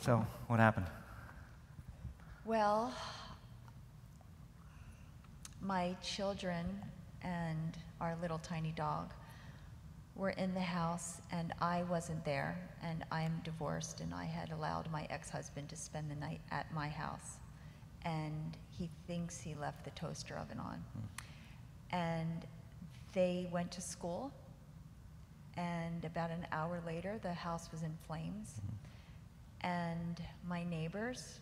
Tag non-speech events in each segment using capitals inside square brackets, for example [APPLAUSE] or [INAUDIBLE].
So, what happened? Well, my children and our little tiny dog were in the house, and I wasn't there, and I am divorced, and I had allowed my ex husband to spend the night at my house. And he thinks he left the toaster oven on. Hmm. And they went to school, and about an hour later, the house was in flames. Hmm. And my neighbors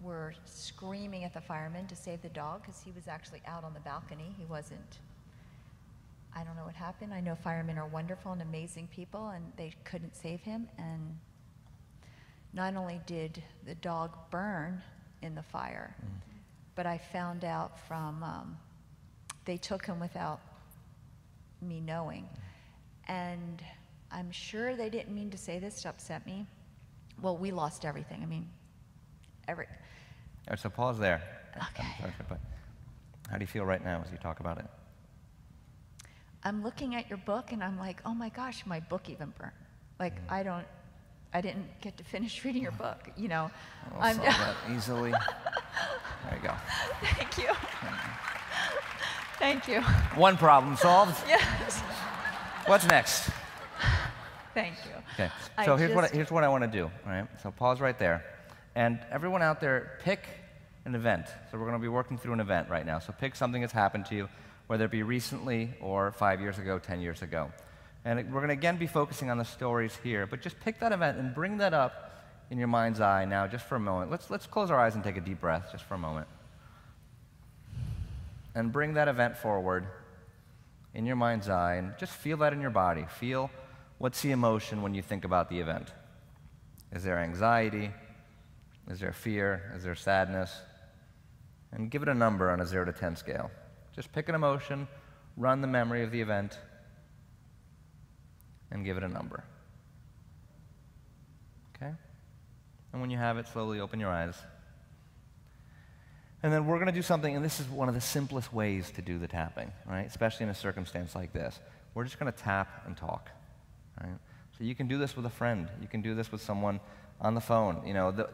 were screaming at the firemen to save the dog because he was actually out on the balcony. He wasn't. I don't know what happened. I know firemen are wonderful and amazing people, and they couldn't save him. And not only did the dog burn in the fire, but I found out from um, they took him without me knowing. And I'm sure they didn't mean to say this to upset me. Well, we lost everything. I mean, every. Right, so pause there. Okay. Sorry, but how do you feel right now as you talk about it? I'm looking at your book and I'm like, oh my gosh, my book even burned. Like, mm. I don't, I didn't get to finish [LAUGHS] reading your book, you know. I'll I'm, solve [LAUGHS] that easily. There you go. thank you. [LAUGHS] Thank you. One problem solved. Yes. What's next? Thank you. Okay. I So here's what I, here's what I want to do. All right. So pause right there, and everyone out there, pick an event. So we're going to be working through an event right now. So pick something that's happened to you, whether it be recently or five years ago, ten years ago, and it, we're going to again be focusing on the stories here. But just pick that event and bring that up in your mind's eye now, just for a moment. Let's let's close our eyes and take a deep breath, just for a moment, and bring that event forward in your mind's eye and just feel that in your body. Feel what's the emotion when you think about the event. Is there anxiety? Is there fear? Is there sadness? And give it a number on a 0 to 10 scale. Just pick an emotion, run the memory of the event, and give it a number. Okay? And when you have it, slowly open your eyes. And then we're going to do something, and this is one of the simplest ways to do the tapping, right? Especially in a circumstance like this. We're just going to tap and talk, right? So you can do this with a friend. You can do this with someone on the phone. You know, the,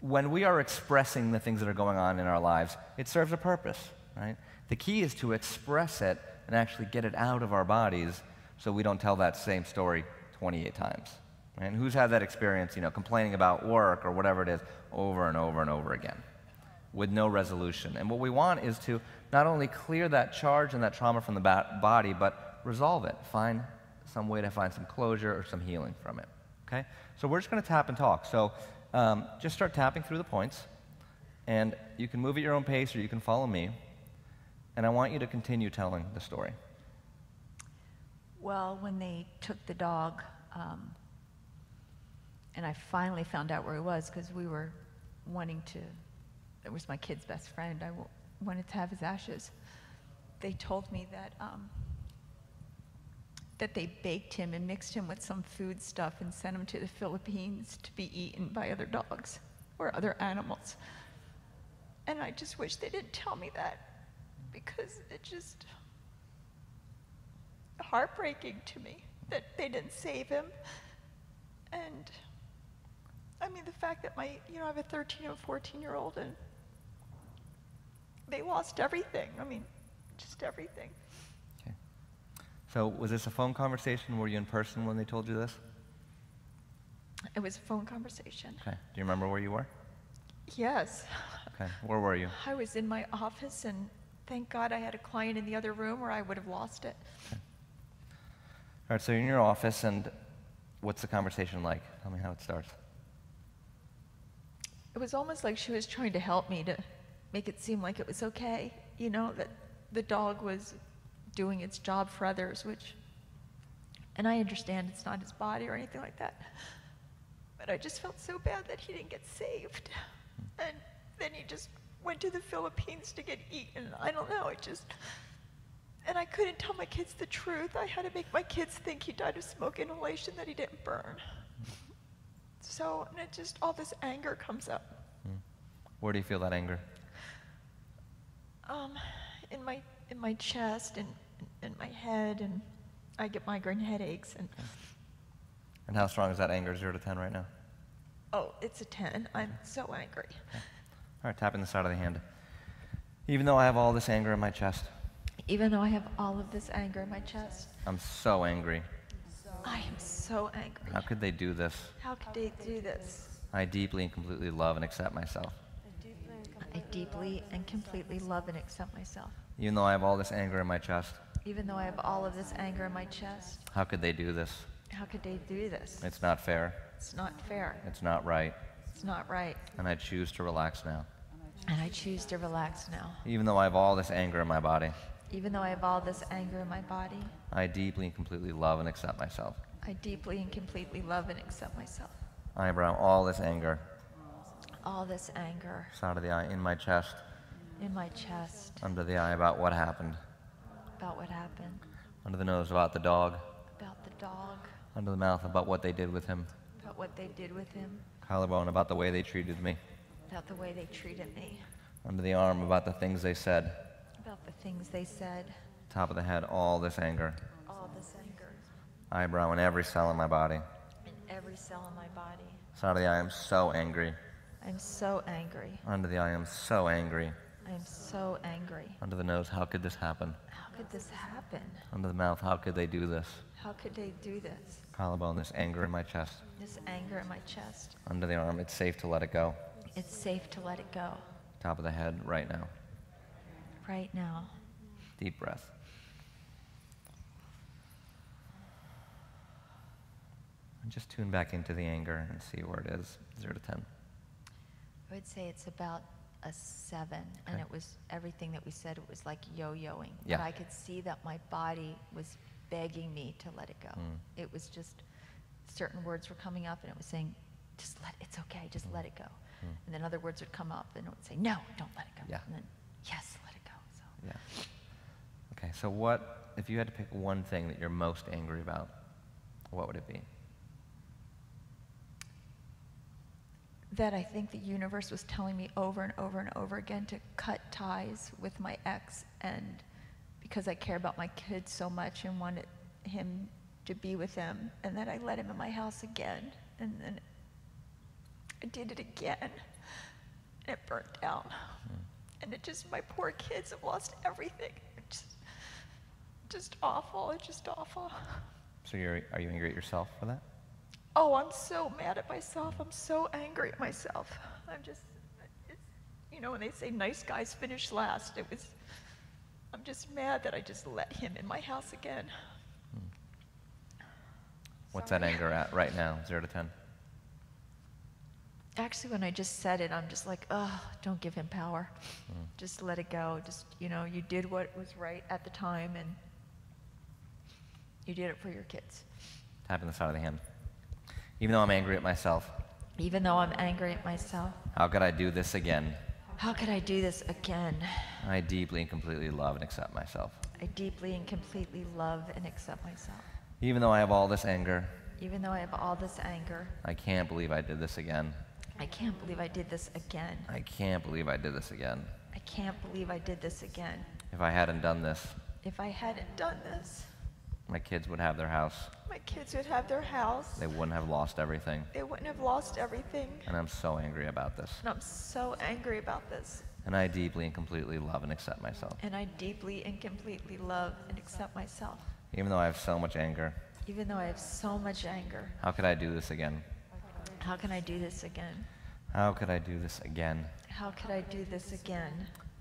when we are expressing the things that are going on in our lives, it serves a purpose, right? The key is to express it and actually get it out of our bodies so we don't tell that same story 28 times. And who's had that experience, you know, complaining about work or whatever it is over and over and over again? with no resolution. And what we want is to not only clear that charge and that trauma from the body, but resolve it. Find some way to find some closure or some healing from it. Okay? So we're just going to tap and talk. So um, just start tapping through the points, and you can move at your own pace or you can follow me. And I want you to continue telling the story. Well, when they took the dog, um, and I finally found out where he was because we were wanting to, it was my kid's best friend. I wanted to have his ashes. They told me that um, that they baked him and mixed him with some food stuff and sent him to the Philippines to be eaten by other dogs or other animals. And I just wish they didn't tell me that because it just heartbreaking to me that they didn't save him. And I mean, the fact that my, you know, I have a 13 and 14 year old and they lost everything. I mean, just everything. So was this a phone conversation? Were you in person when they told you this? It was a phone conversation. Okay. Do you remember where you were? Yes. Okay. Where were you? I was in my office and thank God I had a client in the other room or I would have lost it. Okay. All right, so you're in your office, and what's the conversation like? Tell me how it starts. It was almost like she was trying to help me to make it seem like it was okay, you know, that the dog was doing its job for others, which, and I understand it's not his body or anything like that. But I just felt so bad that he didn't get saved. And then he just went to the Philippines to get eaten. I don't know, it just, and I couldn't tell my kids the truth. I had to make my kids think he died of smoke inhalation, that he didn't burn. So, and it just, all this anger comes up. Where do you feel that anger? Um, in my in my chest and in my head, and I get migraine headaches. And And how strong is that anger, 0 to 10 right now? Oh, it's a 10. I'm so angry. All right, tapping the side of the hand. Even though I have all this anger in my chest, Even though I have all of this anger in my chest, I'm so angry. I am so angry. How could they do this? How could they do this? I deeply and completely love and accept myself. I deeply and completely love and accept myself. Even though I have all this anger in my chest, Even though I have all of this anger in my chest, how could they do this? how could they do this? It's not fair. It's not fair. It's not right. It's not right. And I choose to relax now. And I choose to relax now. Even though I have all this anger in my body, Even though I have all this anger in my body, I deeply and completely love and accept myself. I deeply and completely love and accept myself. Eyebrow, all this anger, All this anger side of the eye, in my chest, in my chest under the eye about what happened, about what happened, under the nose about the dog, about the dog, under the mouth about what they did with him, about what they did with him, collarbone about the way they treated me, about the way they treated me, under the arm about the things they said, about the things they said, top of the head, all this anger, all this anger. Eyebrow in every cell in my body, in every cell in my body. side of the eye, I'm so angry, I'm so angry. under the eye, I'm so angry, I'm so angry. under the nose, how could this happen, How could this happen? under the mouth, how could they do this, How could they do this? collarbone, this anger in my chest, This anger in my chest. under the arm, it's safe to let it go, It's safe to let it go top of the head, right now, right now. deep breath. And just tune back into the anger and see where it is, 0 to 10. I would say it's about a seven, and it was everything that we said. It was like yo-yoing, Yeah. but I could see that my body was begging me to let it go. Mm. It was just certain words were coming up, and it was saying, "Just let it's okay, just let it go." Mm. And then other words would come up, and it would say, "No, don't let it go." Yeah. And then, "Yes, let it go." So Yeah. Okay, so what, if you had to pick one thing that you're most angry about, what would it be? That I think the universe was telling me over and over and over again to cut ties with my ex, and because I care about my kids so much and wanted him to be with them, and then I let him in my house again, and then I did it again, and it burnt down, hmm. and it just my poor kids have lost everything. It's just, just awful. It's just awful. So you're, are you angry at yourself for that? Oh, I'm so mad at myself. I'm so angry at myself. I'm just, it's, you know, when they say nice guys finish last, it was, I'm just mad that I just let him in my house again. Hmm. What's Sorry. that anger at right now, 0 to 10? Actually, when I just said it, I'm just like, oh, don't give him power. Hmm. Just let it go. Just, you know, you did what was right at the time and you did it for your kids. Tapping the side of the hand. Even though I'm angry at myself, Even though I'm angry at myself, how could I do this again? how could I do this again? I deeply and completely love and accept myself. I deeply and completely love and accept myself. Even though I have all this anger, Even though I have all this anger, I can't believe I did this again. I can't believe I did this again. I can't believe I did this again. I can't believe I did this again. If I hadn't done this, If I hadn't done this, my kids would have their house. My kids would have their house. They wouldn't have lost everything. They wouldn't have lost everything. And I'm so angry about this. And I'm so angry about this. And I deeply and completely love and accept myself. and I deeply and completely love and accept myself. Even though I have so much anger, Even though I have so much anger, how could I do this again? how can I do this again? How could I do this again? How could I do this again?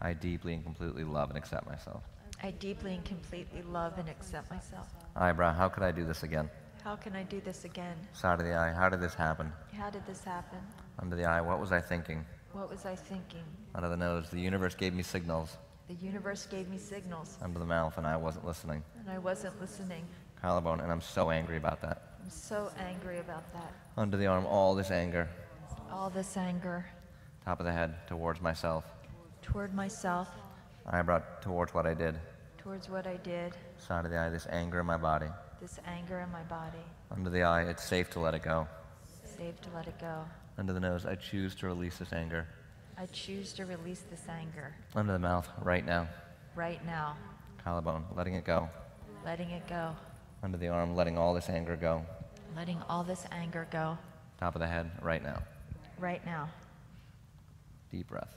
I deeply and completely love and accept myself. I deeply and completely love and accept myself. Eyebrow, how could I do this again? How can I do this again? Side of the eye, how did this happen? How did this happen? Under the eye, what was I thinking? What was I thinking? Under the nose, the universe gave me signals. The universe gave me signals, Under the mouth, and I wasn't listening. and I wasn't listening. Collarbone, and I'm so angry about that. I'm so angry about that. Under the arm, all this anger. All this anger Top of the head, towards myself. toward myself, Eyebrow, towards what I did. towards what I did, Side of the eye, this anger in my body. this anger in my body. Under the eye, it's safe to let it go. Safe to let it go. Under the nose, I choose to release this anger. I choose to release this anger Under the mouth, right now. right now, Collarbone, letting it go. letting it go, Under the arm, letting all this anger go. letting all this anger go Top of the head, right now. right now. Deep breath.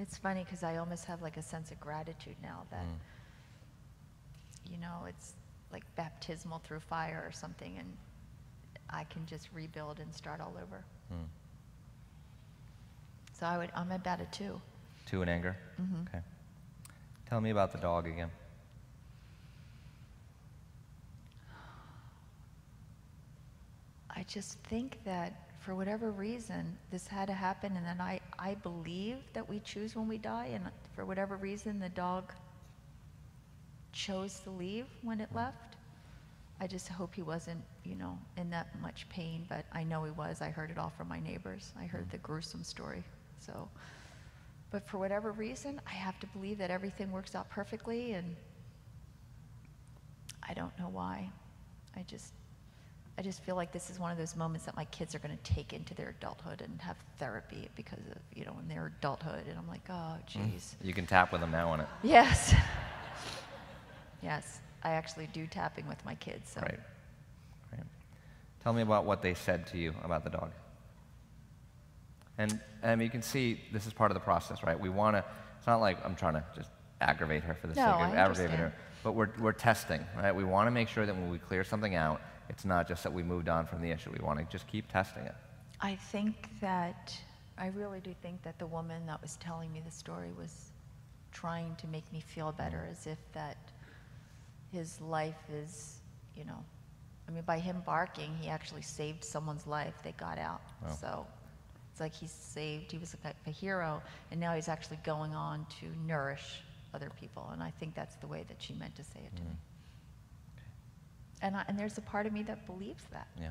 It's funny because I almost have like a sense of gratitude now that, Mm. you know, it's like baptismal through fire or something, and I can just rebuild and start all over. Mm. So I would, I'm about a two. Two in anger? Mhm. Okay. Tell me about the dog again. I just think that for whatever reason, this had to happen, and then I, I believe that we choose when we die, and for whatever reason, the dog chose to leave when it left. I just hope he wasn't, you know, in that much pain, but I know he was. I heard it all from my neighbors. I heard mm. the gruesome story. So, but for whatever reason, I have to believe that everything works out perfectly, and I don't know why. I just, I just feel like this is one of those moments that my kids are going to take into their adulthood and have therapy because of, you know, in their adulthood. And I'm like, oh, Mm. geez. You can tap with them now on it. Yes. [LAUGHS] yes, I actually do tapping with my kids. So. Right. Right. Tell me about what they said to you about the dog. And um, you can see this is part of the process, right? We want to, it's not like I'm trying to just aggravate her for the No, sake of I aggravating her, but we're, we're testing, right? We want to make sure that when we clear something out, it's not just that we moved on from the issue. We want to just keep testing it. I think that, I really do think that the woman that was telling me the story was trying to make me feel better, as if that his life is, you know, I mean, by him barking, he actually saved someone's life. They got out. So it's like he's saved, he was a, a hero, and now he's actually going on to nourish other people. And I think that's the way that she meant to say it to me. Mm-hmm. And, I, and there's a part of me that believes that. Yeah.